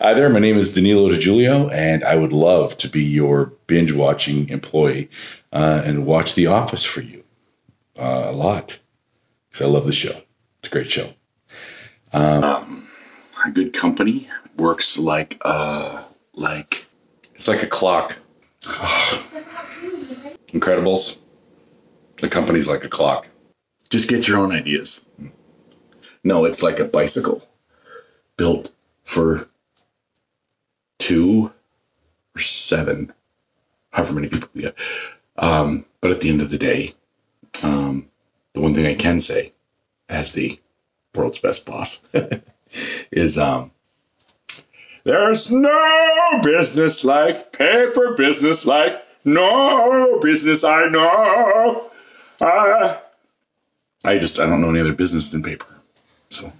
Hi there, my name is Danilo DiJulio, and I would love to be your binge watching employee uh, and watch The Office for you uh, a lot because I love the show. It's a great show. Um, A good company works like uh like it's like a clock. Incredibles. The company's like a clock. just get your own ideas. No, it's like a bicycle built for two or seven, however many people we get. Um, but at the end of the day, um, the one thing I can say as the world's best boss is um, there's no business like paper business like no business I know. Uh, I just I don't know any other business than paper. So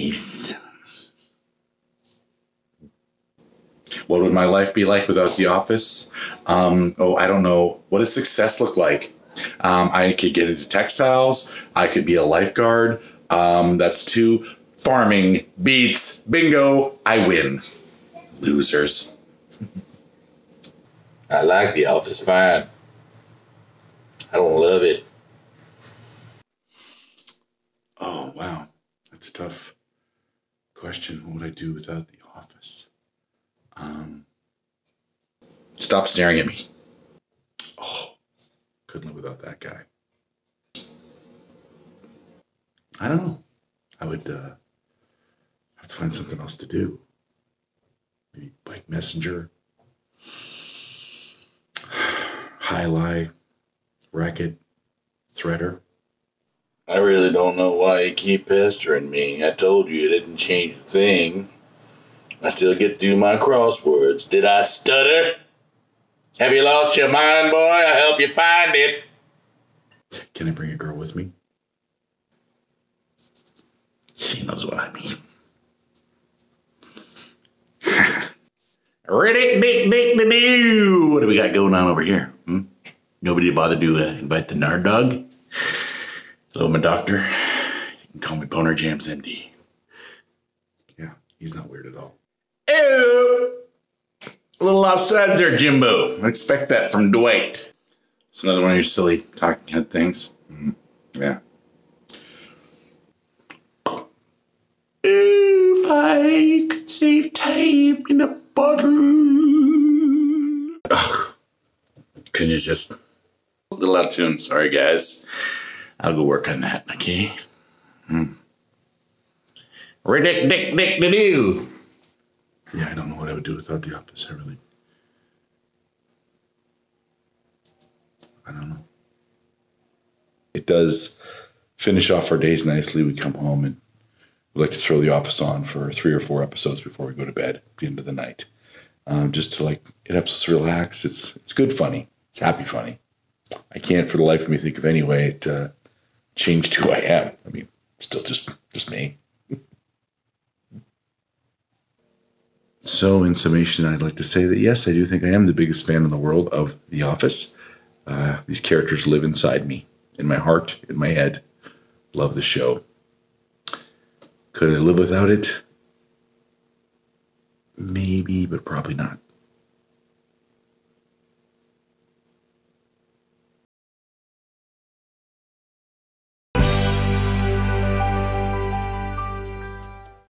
nice. What would my life be like without The Office? Um, oh, I don't know. What does success look like? Um, I could get into textiles. I could be a lifeguard. Um, that's two. Farming beats bingo. I win. Losers. I like The Office fine. I don't love it. Oh wow, that's tough question. What would I do without The Office? Um, stop staring at me. Oh, couldn't live without that guy. I don't know. I would uh, have to find something else to do. Maybe bike messenger, highlight, racket, threader. I really don't know why you keep pestering me. I told you it didn't change a thing. I still get to do my crosswords. Did I stutter? Have you lost your mind, boy? I'll help you find it. Can I bring a girl with me? She knows what I mean. Riddick, dick, dick, the doo. What do we got going on over here? Hmm? Nobody bothered to uh, invite the Nard Dog? Hello, my doctor. You can call me Boner Jams MD. Yeah, he's not weird at all. Ew. A little outside there, Jimbo. I expect that from Dwight. It's another one of your silly talking head things. Mhm. Yeah. If I could save time in a bottle. Ugh. Could you just. A little out of tune. Sorry, guys. I'll go work on that, okay? Hmm. Riddick, dick, dick, doo. Yeah, I don't know what I would do without the office. I really. I don't know. It does finish off our days nicely. We come home and we like to throw the office on for three or four episodes before we go to bed at the end of the night. Um, just to like, it helps us relax. It's it's good funny. It's happy funny. I can't for the life of me think of any way to change who I am. I mean, still just just me. So, in summation, I'd like to say that yes, I do think I am the biggest fan in the world of The Office. Uh, these characters live inside me, in my heart, in my head. Love the show. Could I live without it? Maybe, but probably not.